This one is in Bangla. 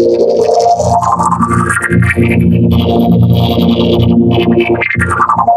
Thank you.